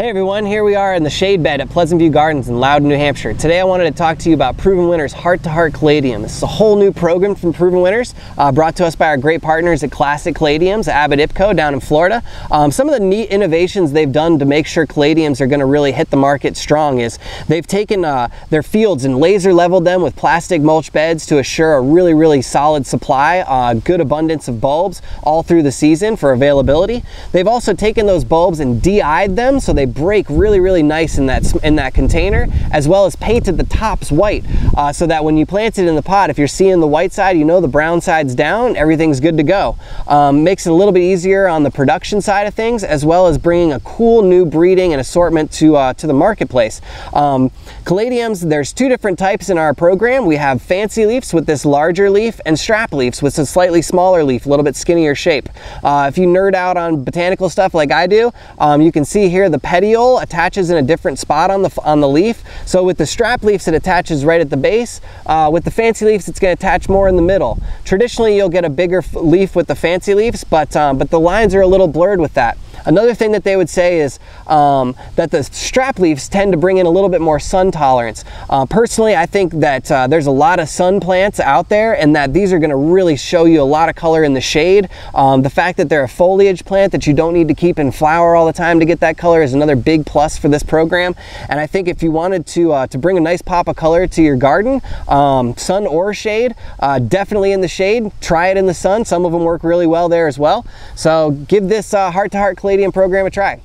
Hey everyone, here we are in the shade bed at Pleasant View Gardens in Loudon, New Hampshire. Today I wanted to talk to you about Proven Winners Heart to Heart Caladium. This is a whole new program from Proven Winners, uh, brought to us by our great partners at Classic Caladiums, Avon Park down in Florida. Um, some of the neat innovations they've done to make sure caladiums are going to really hit the market strong is they've taken uh, their fields and laser leveled them with plastic mulch beds to assure a really, really solid supply, uh, good abundance of bulbs all through the season for availability. They've also taken those bulbs and de-eyed them so they break really, really nice in that, in that container, as well as painted the tops white uh, so that when you plant it in the pot, if you're seeing the white side, you know the brown side's down, everything's good to go. Um, makes it a little bit easier on the production side of things, as well as bringing a cool new breeding and assortment to, uh, to the marketplace. Um, caladiums, there's two different types in our program. We have fancy leaves with this larger leaf and strap leaves with a slightly smaller leaf, a little bit skinnier shape. Uh, if you nerd out on botanical stuff like I do, um, you can see here the petiole attaches in a different spot on the, on the leaf. So with the strap leaves, it attaches right at the base. Uh, with the fancy leaves, it's gonna attach more in the middle. Traditionally, you'll get a bigger leaf with the fancy leaves, but, um, but the lines are a little blurred with that. Another thing that they would say is um, that the strap leaves tend to bring in a little bit more sun tolerance. Uh, personally, I think that uh, there's a lot of sun plants out there and that these are going to really show you a lot of color in the shade. Um, the fact that they're a foliage plant that you don't need to keep in flower all the time to get that color is another big plus for this program. And I think if you wanted to, uh, to bring a nice pop of color to your garden, um, sun or shade, uh, definitely in the shade, try it in the sun. Some of them work really well there as well. So give this uh, heart-to-heart -heart Caladium program a try.